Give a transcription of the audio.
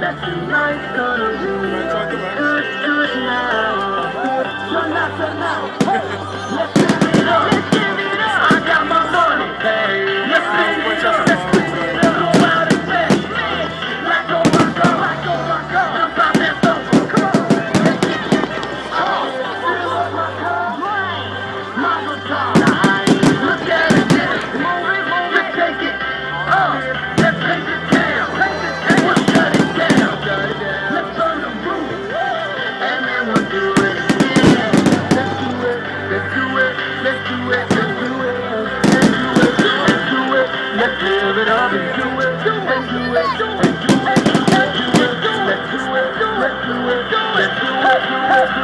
that tonight's gonna be. Oh,